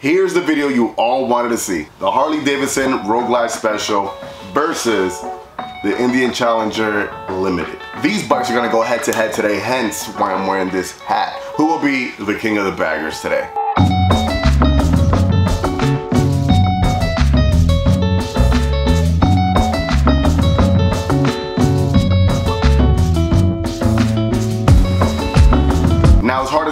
Here's the video you all wanted to see. The Harley Davidson Road Glide Special versus the Indian Challenger Limited. These bikes are gonna go head to head today, hence why I'm wearing this hat. Who will be the king of the baggers today?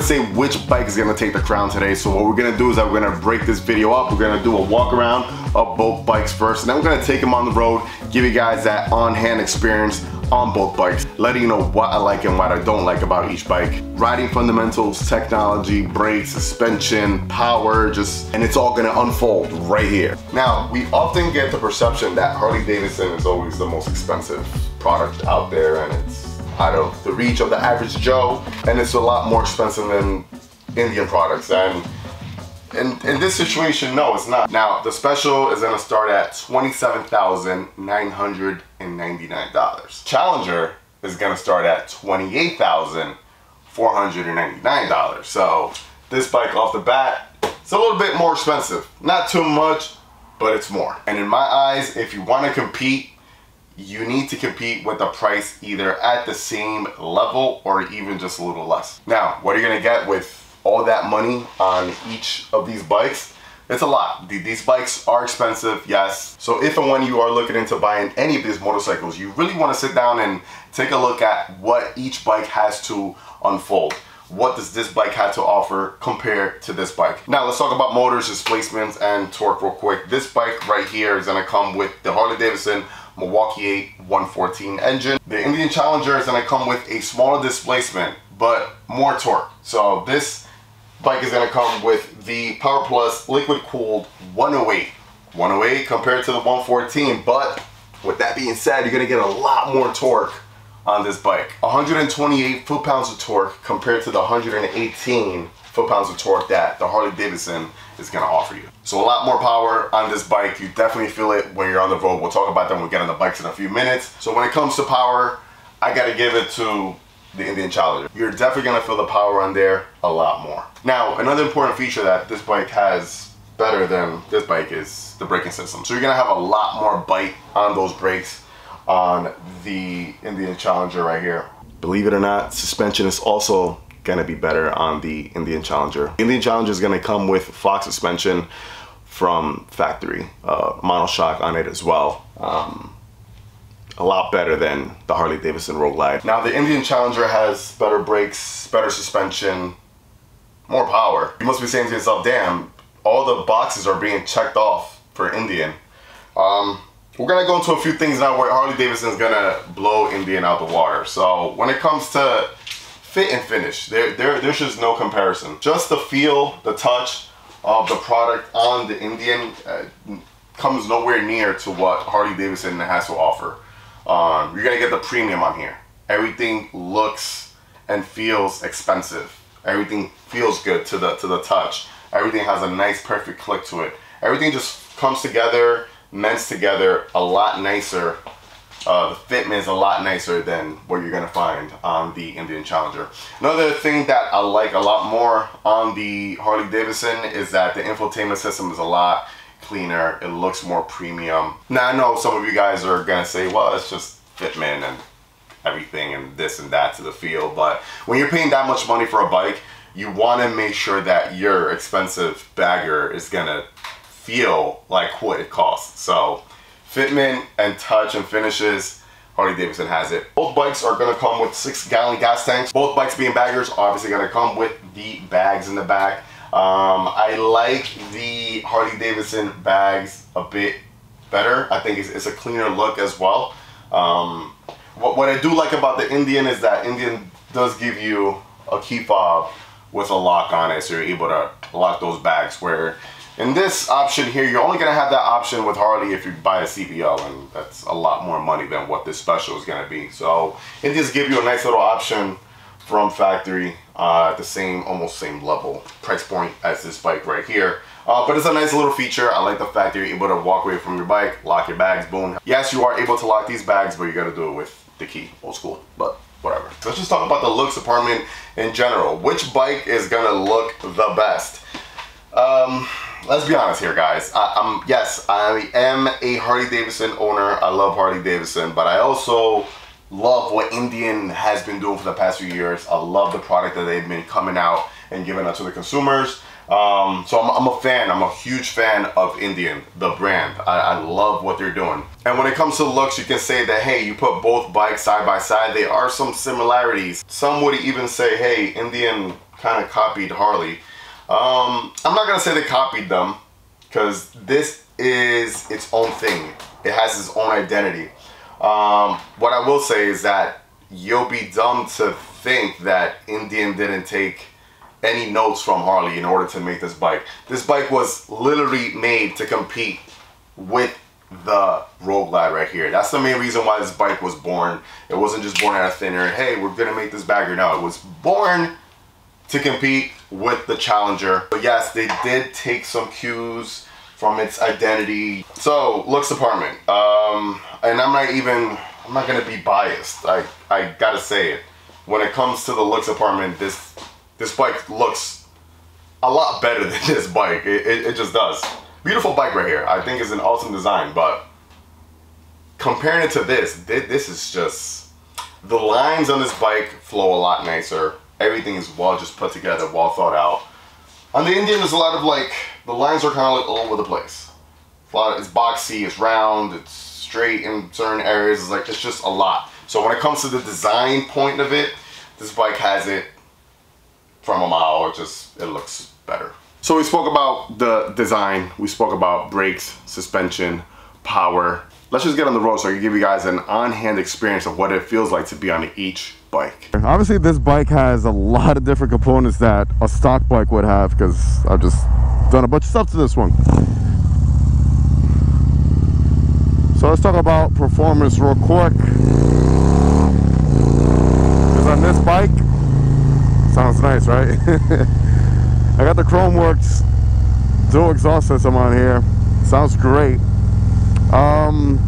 Say which bike is gonna take the crown today. So what we're gonna do is that we're gonna break this video up. We're gonna do a walk around of both bikes first. And then we're gonna take them on the road, give you guys that on-hand experience on both bikes, letting you know what I like and what I don't like about each bike. Riding fundamentals, technology, brakes, suspension, power, just, and it's all gonna unfold right here. Now, we often get the perception that Harley Davidson is always the most expensive product out there and it's out of the reach of the average Joe, and it's a lot more expensive than Indian products. And in, in this situation, no, it's not. Now, the special is gonna start at $27,999. Challenger is gonna start at $28,499. So this bike off the bat, it's a little bit more expensive. Not too much, but it's more. And in my eyes, if you wanna compete you need to compete with the price either at the same level or even just a little less. Now, what are you gonna get with all that money on each of these bikes? It's a lot. These bikes are expensive, yes. So if and when you are looking into buying any of these motorcycles, you really wanna sit down and take a look at what each bike has to unfold what does this bike have to offer compared to this bike. Now let's talk about motors, displacements, and torque real quick. This bike right here is gonna come with the Harley Davidson Milwaukee 8 114 engine. The Indian Challenger is gonna come with a smaller displacement, but more torque. So this bike is gonna come with the Power Plus liquid cooled 108. 108 compared to the 114, but with that being said, you're gonna get a lot more torque on this bike. 128 foot-pounds of torque compared to the 118 foot-pounds of torque that the Harley Davidson is gonna offer you. So a lot more power on this bike. You definitely feel it when you're on the road. We'll talk about that when we get on the bikes in a few minutes. So when it comes to power, I gotta give it to the Indian Challenger. You're definitely gonna feel the power on there a lot more. Now, another important feature that this bike has better than this bike is the braking system. So you're gonna have a lot more bite on those brakes on the Indian Challenger right here. Believe it or not, suspension is also gonna be better on the Indian Challenger. Indian Challenger is gonna come with Fox suspension from factory, uh, monoshock on it as well. Um, a lot better than the Harley Davidson Road Glide. Now the Indian Challenger has better brakes, better suspension, more power. You must be saying to yourself, damn, all the boxes are being checked off for Indian. Um, we're gonna go into a few things now where Harley Davidson is gonna blow Indian out the water. So when it comes to fit and finish, there, there, there's just no comparison. Just the feel, the touch of the product on the Indian uh, comes nowhere near to what Harley Davidson has to offer. Um, you're gonna get the premium on here. Everything looks and feels expensive. Everything feels good to the to the touch. Everything has a nice, perfect click to it. Everything just comes together mends together a lot nicer. Uh, the fitment is a lot nicer than what you're gonna find on the Indian Challenger. Another thing that I like a lot more on the Harley Davidson is that the infotainment system is a lot cleaner. It looks more premium. Now I know some of you guys are gonna say, well, it's just fitment and everything and this and that to the feel. But when you're paying that much money for a bike, you wanna make sure that your expensive bagger is gonna feel like what it costs. So fitment and touch and finishes, Harley Davidson has it. Both bikes are gonna come with six gallon gas tanks. Both bikes being baggers, obviously gonna come with the bags in the back. Um, I like the Harley Davidson bags a bit better. I think it's, it's a cleaner look as well. Um, what, what I do like about the Indian is that Indian does give you a key fob with a lock on it so you're able to lock those bags where in this option here, you're only going to have that option with Harley if you buy a CVO, and that's a lot more money than what this special is going to be. So it just gives you a nice little option from factory uh, at the same, almost same level price point as this bike right here. Uh, but it's a nice little feature. I like the fact that you're able to walk away from your bike, lock your bags, boom. Yes, you are able to lock these bags, but you got to do it with the key, old school, but whatever. Let's just talk about the looks department in general. Which bike is gonna look the best? Um, let's be honest here, guys. I, am yes, I am a Harley Davidson owner. I love Harley Davidson, but I also love what Indian has been doing for the past few years. I love the product that they've been coming out and giving out to the consumers. Um, so I'm, I'm, a fan. I'm a huge fan of Indian, the brand. I, I, love what they're doing. And when it comes to looks, you can say that, hey, you put both bikes side by side. There are some similarities. Some would even say, hey, Indian kind of copied Harley. Um, I'm not to say they copied them because this is its own thing. It has its own identity. Um, what I will say is that you'll be dumb to think that Indian didn't take any notes from Harley in order to make this bike. This bike was literally made to compete with the Road Glide right here. That's the main reason why this bike was born. It wasn't just born out of thin air. Hey, we're gonna make this bagger now. It was born to compete with the Challenger. But yes, they did take some cues from its identity. So, looks department. Um, and I'm not even, I'm not gonna be biased. I, I gotta say it. When it comes to the looks department, this this bike looks a lot better than this bike. It, it, it just does. Beautiful bike right here. I think it's an awesome design, but comparing it to this, this is just, the lines on this bike flow a lot nicer. Everything is well just put together, well thought out. On the Indian, there's a lot of like, the lines are kind of like all over the place. A lot, it's boxy, it's round, it's straight in certain areas. It's like, it's just a lot. So when it comes to the design point of it, this bike has it from a mile, it just, it looks better. So we spoke about the design, we spoke about brakes, suspension, power. Let's just get on the road so I can give you guys an on-hand experience of what it feels like to be on each bike. Obviously this bike has a lot of different components that a stock bike would have because I've just done a bunch of stuff to this one. So let's talk about performance real quick. Because on this bike, Sounds nice, right? I got the Chrome Works dual exhaust system on here. Sounds great. Um,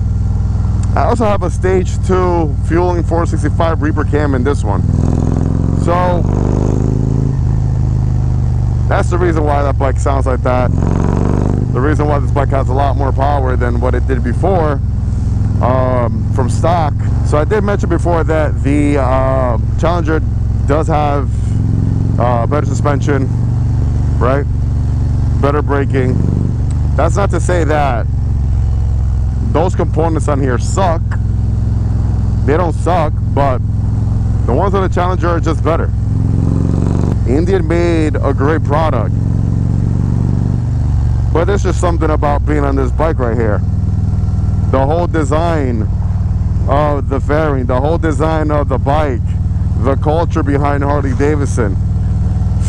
I also have a stage 2 fueling 465 Reaper cam in this one. So, that's the reason why that bike sounds like that. The reason why this bike has a lot more power than what it did before um, from stock. So I did mention before that the uh, Challenger does have uh, better suspension, right? Better braking. That's not to say that those components on here suck. They don't suck, but the ones on the Challenger are just better. Indian made a great product. But there's just something about being on this bike right here. The whole design of the fairing, the whole design of the bike, the culture behind Harley Davidson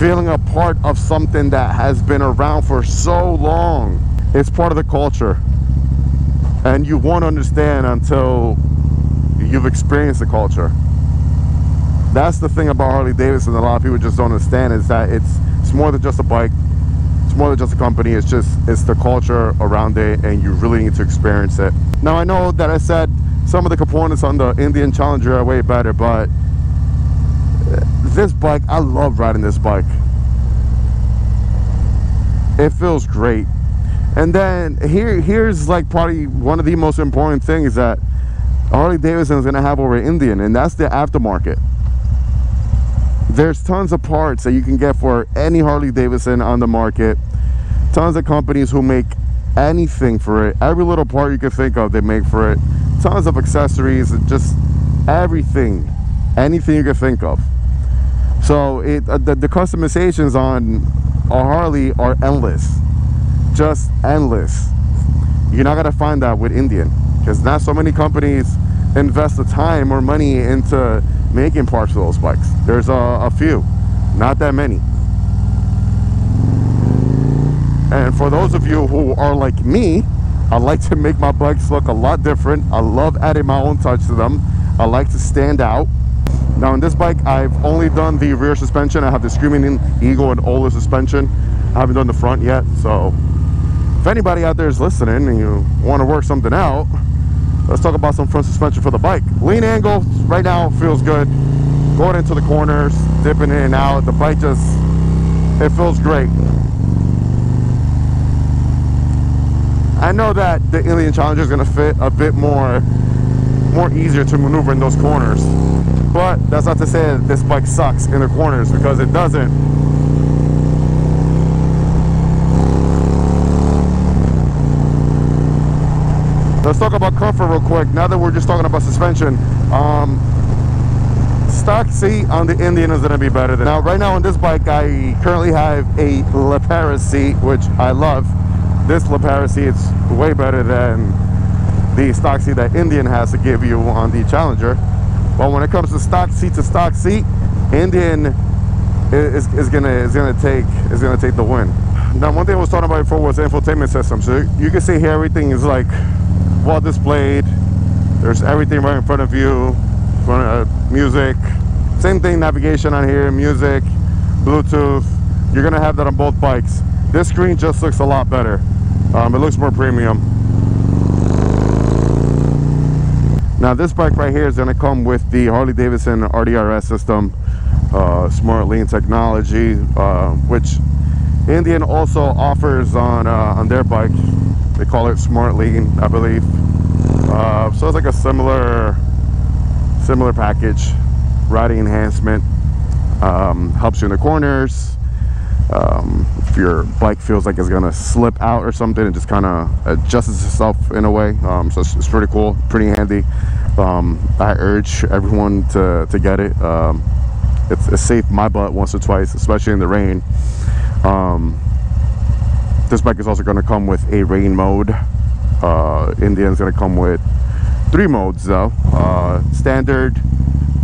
feeling a part of something that has been around for so long. It's part of the culture. And you won't understand until you've experienced the culture. That's the thing about Harley Davidson a lot of people just don't understand is that it's it's more than just a bike. It's more than just a company. It's just it's the culture around it and you really need to experience it. Now I know that I said some of the components on the Indian Challenger are way better, but this bike, I love riding this bike. It feels great. And then here, here's like probably one of the most important things that Harley Davidson is going to have over Indian, and that's the aftermarket. There's tons of parts that you can get for any Harley Davidson on the market. Tons of companies who make anything for it. Every little part you can think of, they make for it. Tons of accessories, and just everything. Anything you can think of. So it uh, the, the customizations on a Harley are endless, just endless. You're not gonna find that with Indian because not so many companies invest the time or money into making parts of those bikes. There's a, a few, not that many. And for those of you who are like me, I like to make my bikes look a lot different. I love adding my own touch to them. I like to stand out. Now in this bike, I've only done the rear suspension. I have the Screaming Eagle and Öhlins suspension. I haven't done the front yet, so if anybody out there is listening and you want to work something out, let's talk about some front suspension for the bike. Lean angle right now feels good. Going into the corners, dipping in and out, the bike just, it feels great. I know that the Indian Challenger is going to fit a bit more more easier to maneuver in those corners. But that's not to say that this bike sucks in the corners because it doesn't. Let's talk about comfort real quick. Now that we're just talking about suspension, um, stock seat on the Indian is going to be better than now. Right now on this bike, I currently have a Le Pera seat, which I love. This Le Pera seat is way better than the stock seat that Indian has to give you on the Challenger. But when it comes to stock seat to stock seat, Indian is, is gonna is gonna take is gonna take the win. Now, one thing I was talking about before was infotainment system. So you can see here everything is like well displayed. There's everything right in front of you. Front of music, same thing. Navigation on here, music, Bluetooth. You're gonna have that on both bikes. This screen just looks a lot better. Um, it looks more premium. Now this bike right here is to come with the Harley Davidson RDRS system, uh, Smart Lean technology, uh, which Indian also offers on uh, on their bike. They call it Smart Lean, I believe. Uh, so it's like a similar similar package, riding enhancement, um, helps you in the corners. Um, if your bike feels like it's gonna slip out or something, it just kind of adjusts itself in a way. Um, so it's, it's, pretty cool, pretty handy. Um, I urge everyone to, to get it. Um, it's, it's saved my butt once or twice, especially in the rain. Um, this bike is also gonna come with a rain mode. Uh, Indian's gonna come with three modes though. Uh, standard,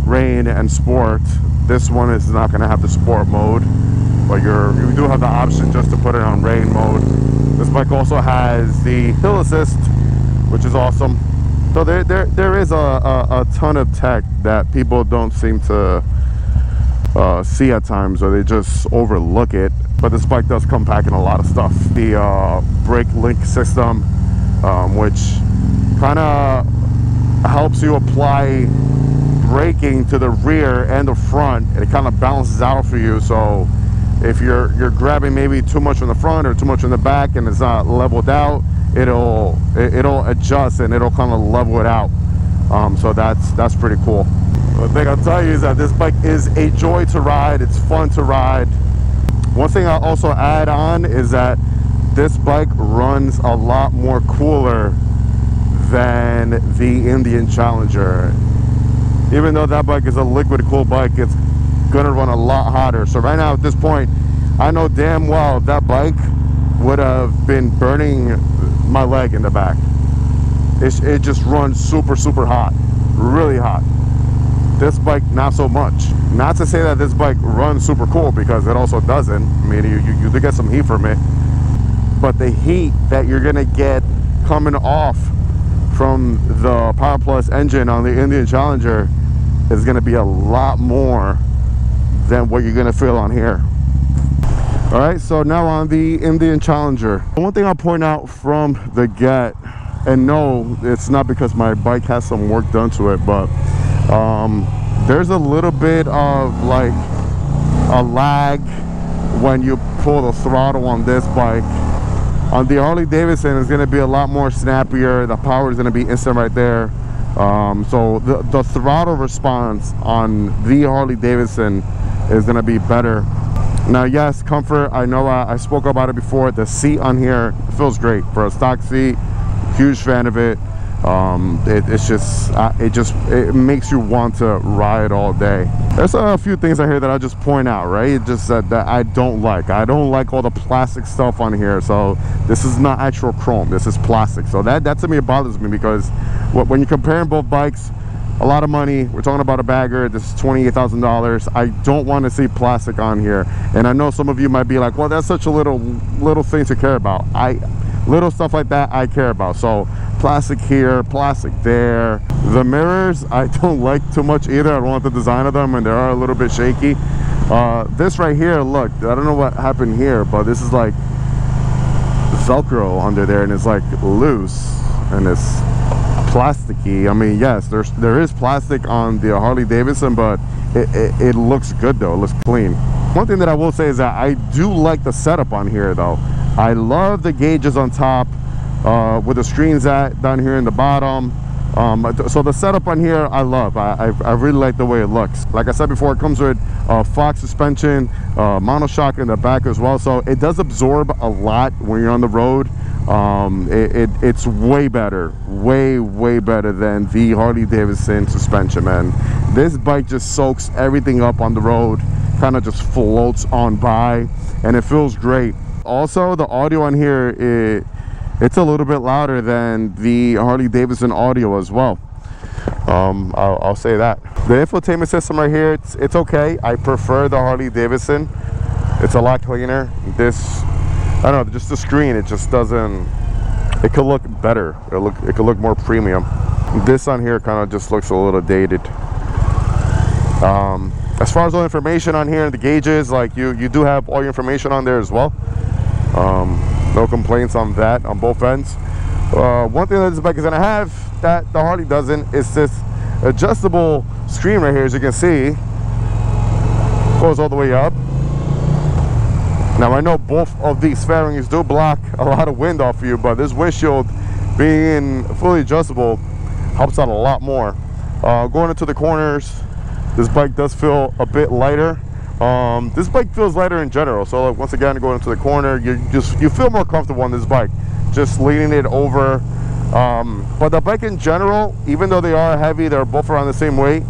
rain, and sport. This one is not gonna have the sport mode but you're you do have the option just to put it on rain mode this bike also has the hill assist which is awesome so there there, there is a, a, a ton of tech that people don't seem to uh, see at times or they just overlook it but this bike does come packing a lot of stuff. The uh, brake link system um, which kind of helps you apply braking to the rear and the front it kind of balances out for you. So if you're you're grabbing maybe too much from the front or too much in the back and it's not leveled out it'll it'll adjust and it'll kind of level it out. Um, so that's that's pretty cool the thing i'll tell you is that this bike is a joy to ride it's fun to ride one thing i'll also add on is that this bike runs a lot more cooler than the indian challenger even though that bike is a liquid cool bike it's gonna run a lot hotter. So right now at this point, I know damn well that bike would have been burning my leg in the back. It just runs super, super hot, really hot. This bike, not so much. Not to say that this bike runs super cool because it also doesn't. I mean, you, you, you do get some heat from it. But the heat that you're gonna get coming off from the Power Plus engine on the Indian Challenger is gonna be a lot more than what you're gonna feel on here all right so now on the indian challenger one thing i'll point out from the get and no it's not because my bike has some work done to it but um, there's a little bit of like a lag when you pull the throttle on this bike. On the harley davidson is going to be a lot more snappier. The power is going to be instant right there. Um, so the, the throttle response on the harley davidson is going to be better. Now yes comfort. I know uh, i spoke about it before. The seat on here feels great for a stock seat. Huge fan of it um, it, it's just uh, it just it makes you want to ride all day. There's a few things I hear that i just point out right? It just that, that i don't like. I don't like all the plastic stuff on here so this is not actual chrome. This is plastic. So that that to me bothers me because when you're comparing both bikes a lot of money. We're talking about a bagger. This is $28,000 I don't want to see plastic on here. And I know some of you might be like well that's such a little little thing to care about. I little stuff like that I care about so plastic here plastic there the mirrors I don't like too much either I don't like the design of them and they are a little bit shaky uh, this right here look I don't know what happened here but this is like velcro under there and it's like loose and it's plasticky. I mean, yes, there's there is plastic on the Harley Davidson, but it, it, it, looks good though. It looks clean. One thing that I will say is that I do like the setup on here though. I love the gauges on top. uh, where the screen's at down here in the bottom. Um, so the setup on here I love. I, I, I, really like the way it looks. Like I said before it comes with uh, Fox suspension uh, monoshock in the back as well. So it does absorb a lot when you're on the road. Um, it, it, it's way better way way better than the Harley Davidson suspension man. This bike just soaks everything up on the road kind of just floats on by and it feels great also the audio on here it it's a little bit louder than the Harley Davidson audio as well. Um, I'll, I'll, say that. The infotainment system right here, it's, it's okay. I prefer the Harley Davidson. It's a lot cleaner. This, I don't know, just the screen, it just doesn't, it could look better. It look, it could look more premium. This on here kind of just looks a little dated. Um, as far as all information on here, and the gauges, like you, you do have all your information on there as well. Um, no complaints on that on both ends. Uh, one thing that this bike is going to have that the Harley doesn't is this adjustable screen right here as you can see. Goes all the way up. Now I know both of these fairings do block a lot of wind off of you but this windshield being fully adjustable helps out a lot more. Uh, going into the corners this bike does feel a bit lighter um, this bike feels lighter in general so like, once again going into the corner you just you feel more comfortable on this bike just leaning it over um, but the bike in general even though they are heavy they're both around the same weight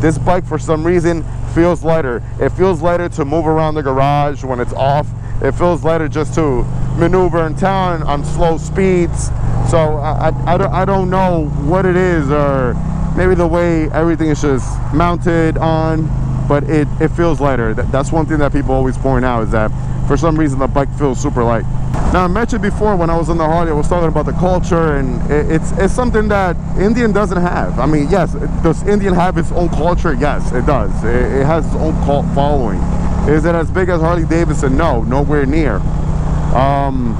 this bike for some reason feels lighter. It feels lighter to move around the garage when it's off. It feels lighter just to maneuver in town on slow speeds. So I, I, I, don't, I don't know what it is or maybe the way everything is just mounted on but it, it feels lighter. That's one thing that people always point out is that for some reason the bike feels super light. Now I mentioned before when I was on the Harley, I was talking about the culture and it's, it's something that Indian doesn't have. I mean, yes, does Indian have its own culture? Yes, it does. It, it has its own cult following. Is it as big as Harley Davidson? No, nowhere near. Um,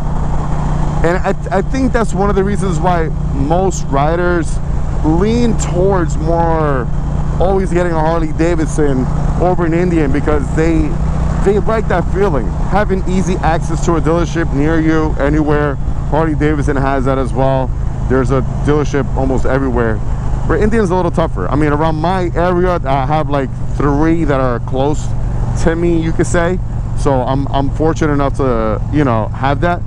and I, I think that's one of the reasons why most riders lean towards more always getting a Harley Davidson over an Indian because they they like that feeling. Having easy access to a dealership near you anywhere Harley Davidson has that as well. There's a dealership almost everywhere. But Indian's a little tougher. I mean around my area I have like three that are close to me you could say. So I'm, I'm fortunate enough to you know have that.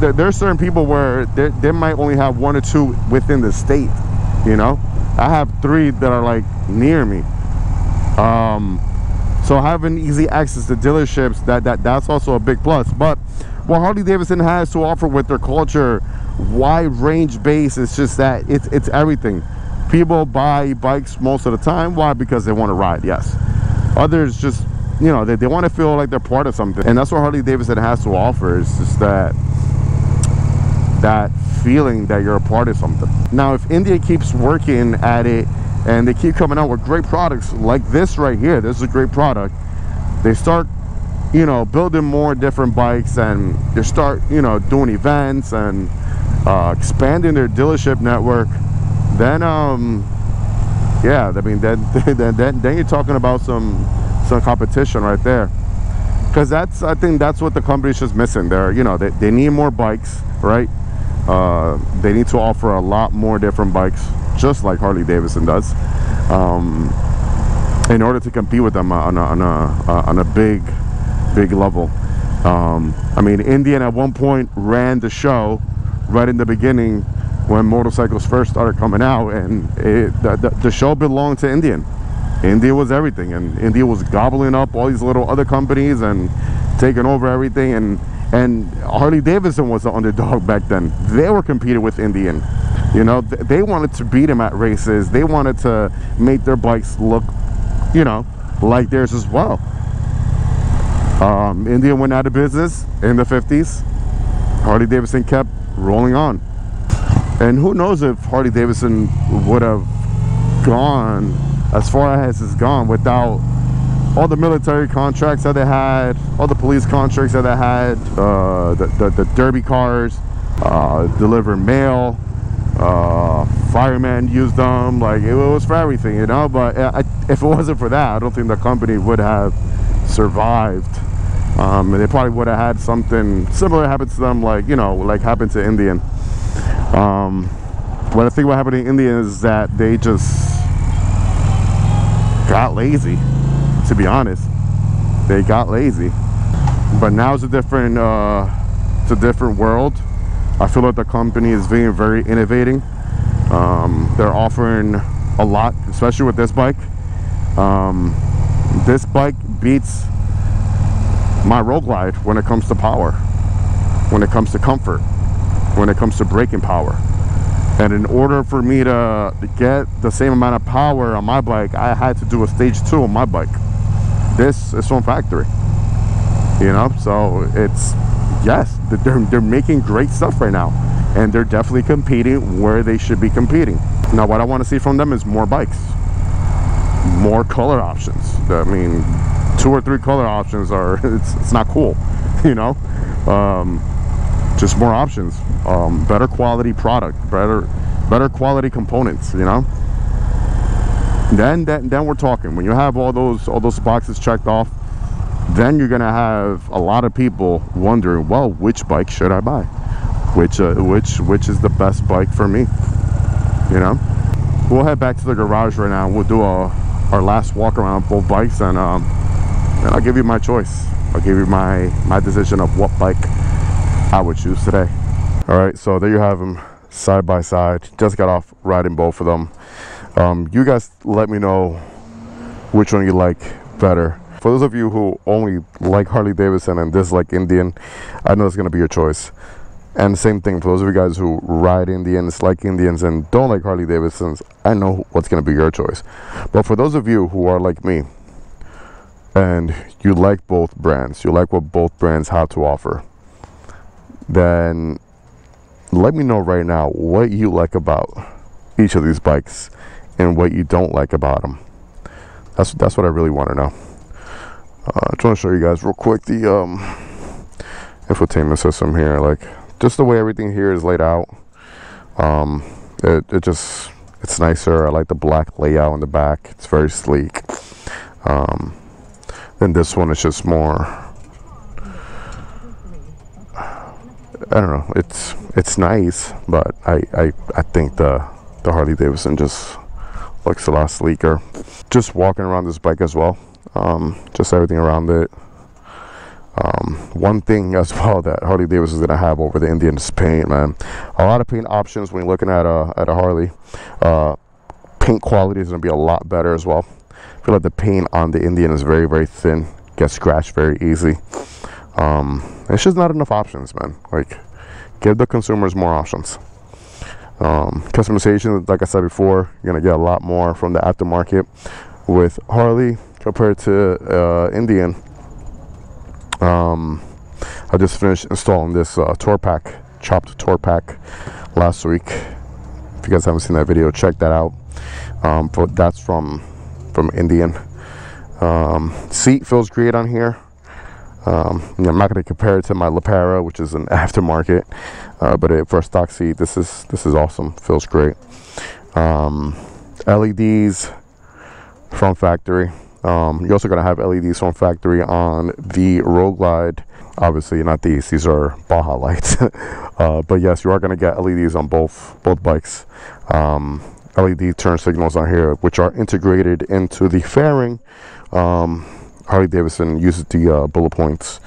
There, there's certain people where they might only have one or two within the state you know I have three that are like near me. Um, so having easy access to dealerships, that, that that's also a big plus. But what Harley Davidson has to offer with their culture, wide range base, is just that it's it's everything. People buy bikes most of the time. Why? Because they want to ride, yes. Others just, you know, they, they want to feel like they're part of something. And that's what Harley Davidson has to offer is just that that feeling that you're a part of something. Now, if Indian keeps working at it and they keep coming out with great products like this right here, this is a great product, they start, you know, building more different bikes and they start, you know, doing events and uh, expanding their dealership network, then, um, yeah, I mean, then, then, then, then you're talking about some, some competition right there because that's I think that's what the company's just missing. They're you know they, they need more bikes, right? Uh, they need to offer a lot more different bikes just like Harley Davidson does um, in order to compete with them on a, on a, uh, on a big big level. Um, I mean Indian at one point ran the show right in the beginning when motorcycles first started coming out and it, the, the, the show belonged to Indian. India was everything and Indian was gobbling up all these little other companies and taking over everything and and Harley Davidson was the underdog back then. They were competing with Indian. You know, th they wanted to beat him at races. They wanted to make their bikes look, you know, like theirs as well. Um, Indian went out of business in the 50s. Harley Davidson kept rolling on. And who knows if Harley Davidson would have gone as far as it's gone without all the military contracts that they had, all the police contracts that they had, uh, the, the, the, derby cars, uh, deliver mail, uh, firemen used them, like it was for everything, you know, but uh, if it wasn't for that, I don't think the company would have survived. Um, and they probably would have had something similar happen to them, like, you know, like happened to Indian. Um, what I think what happened to Indian is that they just got lazy, to be honest. They got lazy. But now it's a different, uh, it's a different world. I feel like the company is being very innovating. Um, they're offering a lot, especially with this bike. Um, this bike beats my Road Glide when it comes to power, when it comes to comfort, when it comes to braking power. And in order for me to get the same amount of power on my bike, I had to do a stage two on my bike. This is from factory, you know? So it's, yes, they're, they're making great stuff right now. And they're definitely competing where they should be competing. Now, what I want to see from them is more bikes, more color options. I mean, two or three color options are, it's, it's not cool, you know? Um, just more options um, better quality product better better quality components you know then, then then we're talking when you have all those all those boxes checked off then you're gonna have a lot of people wondering well which bike should i buy which uh, which which is the best bike for me you know we'll head back to the garage right now we'll do a our last walk around both bikes and um and i'll give you my choice i'll give you my my decision of what bike I would choose today. All right, so there you have them side by side. Just got off riding both of them. Um, you guys let me know which one you like better. For those of you who only like Harley Davidson and dislike Indian, I know it's gonna be your choice. And same thing for those of you guys who ride Indians, like Indians, and don't like Harley Davidsons, I know what's gonna be your choice. But for those of you who are like me, and you like both brands, you like what both brands have to offer, then let me know right now what you like about each of these bikes and what you don't like about them. That's that's what I really want to know. Uh, I just want to show you guys real quick the um, infotainment system here, like just the way everything here is laid out. Um, it it just it's nicer. I like the black layout in the back. It's very sleek. Um, then this one is just more I don't know. It's it's nice, but I I, I think the the Harley Davidson just looks a lot sleeker. Just walking around this bike as well. Um, just everything around it. Um, one thing as well that Harley Davidson is gonna have over the Indian is paint, man. A lot of paint options when you're looking at a at a Harley. Uh, paint quality is gonna be a lot better as well. I feel like the paint on the Indian is very very thin, gets scratched very easy. Um, it's just not enough options, man. Like, give the consumers more options. Um, customization, like I said before, you're gonna get a lot more from the aftermarket with Harley compared to uh, Indian. Um, I just finished installing this uh, tour pack, chopped tour pack, last week. If you guys haven't seen that video, check that out. Um, but that's from from Indian. Um, seat feels great on here. Um, I'm not going to compare it to my Le Pera, which is an aftermarket, uh, but it, for a stock seat, this is this is awesome. Feels great. Um, LEDs from factory. Um, you're also going to have LEDs from factory on the Road Glide. Obviously, not these; these are Baja lights. uh, but yes, you are going to get LEDs on both both bikes. Um, LED turn signals on here, which are integrated into the fairing. Um, Harley Davidson uses the uh, bullet points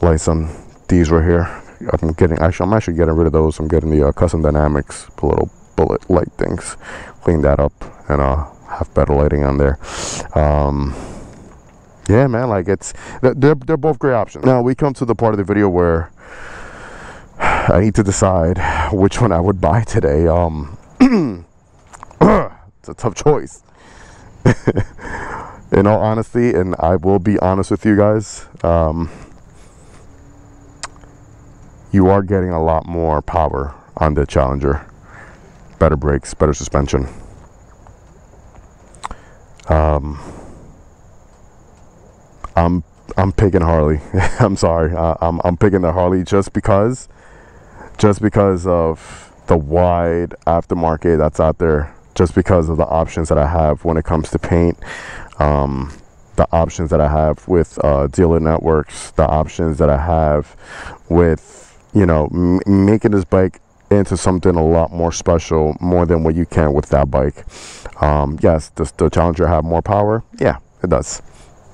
lights on these right here. I'm getting actually I'm actually getting rid of those. I'm getting the uh, custom dynamics little bullet light things. Clean that up and uh, have better lighting on there. Um, yeah, man, like it's they're they're both great options. Now we come to the part of the video where I need to decide which one I would buy today. Um, it's a tough choice. in all honesty, and I will be honest with you guys, um, you are getting a lot more power on the Challenger. Better brakes, better suspension. Um, I'm I'm picking Harley. I'm sorry. Uh, I'm I'm picking the Harley just because, just because of the wide aftermarket that's out there. Just because of the options that I have when it comes to paint, um, the options that I have with uh, dealer networks, the options that I have with, you know, making this bike into something a lot more special, more than what you can with that bike. Um, yes, does the Challenger have more power? Yeah, it does.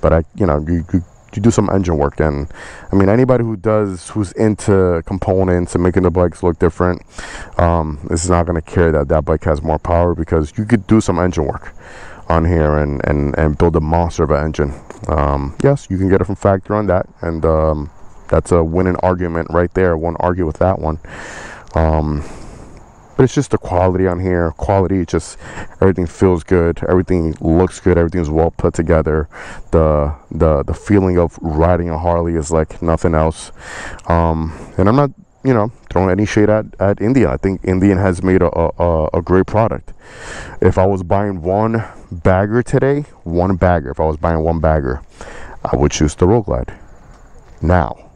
But I, you know, you, you you do some engine work and i mean anybody who does who's into components and making the bikes look different um, is not going to care that that bike has more power because you could do some engine work on here and and and build a monster of an engine. Um, yes you can get it from factory on that and um, that's a winning argument right there. Won't argue with that one. Um, but it's just the quality on here. Quality just everything feels good. Everything looks good. Everything's well put together. The the the feeling of riding a harley is like nothing else. Um, and i'm not you know throwing any shade at, at indian i think indian has made a, a, a great product. If i was buying one bagger today one bagger if i was buying one bagger i would choose the road glide now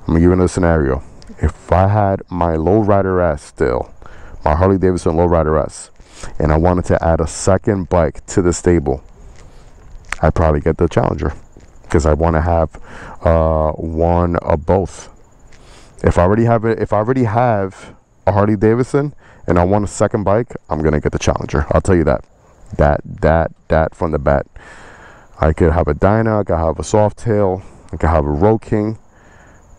i'm gonna give you a scenario. If i had my lowrider s still my Harley Davidson Lowrider S, and I wanted to add a second bike to the stable, I'd probably get the Challenger because I want to have uh, one of both. If I already have it, if I already have a Harley Davidson and I want a second bike, I'm gonna get the Challenger. I'll tell you that, that, that, that from the bat. I could have a Dyna, I could have a Softail, I could have a Road King.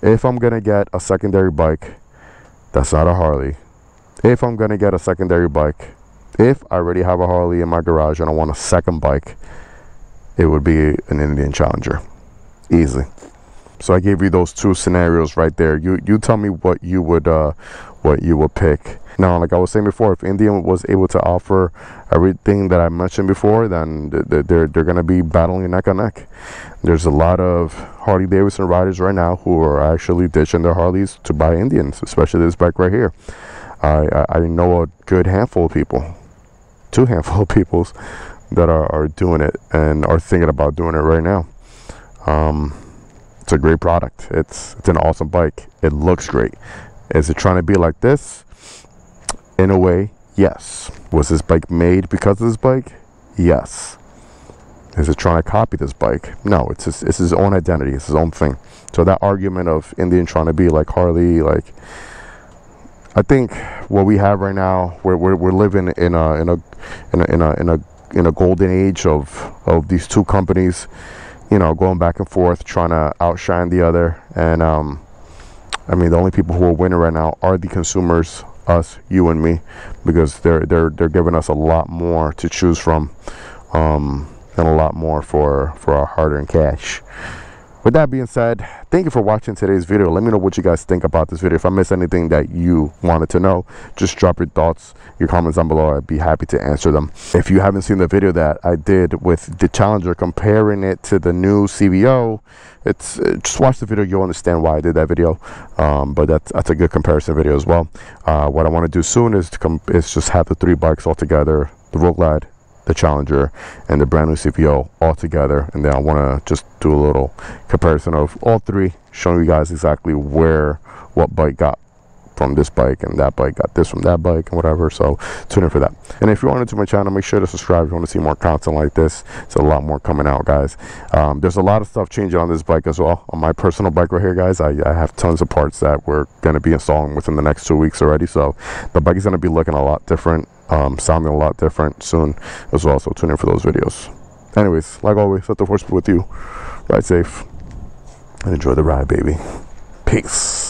If I'm gonna get a secondary bike, that's not a Harley, if I'm gonna get a secondary bike, if I already have a Harley in my garage and I want a second bike, it would be an Indian Challenger, easily. So I gave you those two scenarios right there. You you tell me what you would uh, what you would pick. Now, like I was saying before, if Indian was able to offer everything that I mentioned before, then they're they're gonna be battling neck and neck. There's a lot of Harley Davidson riders right now who are actually ditching their Harleys to buy Indians, especially this bike right here. I, I, know a good handful of people, two handful of people that are, are doing it and are thinking about doing it right now. Um, it's a great product. It's it's an awesome bike. It looks great. Is it trying to be like this? In a way, yes. Was this bike made because of this bike? Yes. Is it trying to copy this bike? No, it's his, it's his own identity. It's his own thing. So that argument of Indian trying to be like Harley, like I think what we have right now, we're, we're, we're living in a in a in a in a in a in a golden age of of these two companies, you know, going back and forth, trying to outshine the other. And um, I mean, the only people who are winning right now are the consumers, us, you, and me, because they're they're they're giving us a lot more to choose from, um, and a lot more for for our hard-earned cash with that being said thank you for watching today's video. Let me know what you guys think about this video. If i missed anything that you wanted to know just drop your thoughts your comments down below. I'd be happy to answer them. If you haven't seen the video that i did with the challenger comparing it to the new cvo it's uh, just watch the video. You'll understand why i did that video. Um, but that's that's a good comparison video as well. Uh, what i want to do soon is to come is just have the three bikes all together the road glide the Challenger and the brand new CVO all together. And then I want to just do a little comparison of all three, showing you guys exactly where what bike got from this bike and that bike got this from that bike and whatever. So tune in for that. And if you're on into my channel make sure to subscribe if you want to see more content like this. It's a lot more coming out guys. Um, there's a lot of stuff changing on this bike as well. On my personal bike right here guys I, I have tons of parts that we're going to be installing within the next two weeks already. So the bike is going to be looking a lot different um, sounding a lot different soon as well so tune in for those videos. Anyways like always let the force be with you. Ride safe and enjoy the ride baby. Peace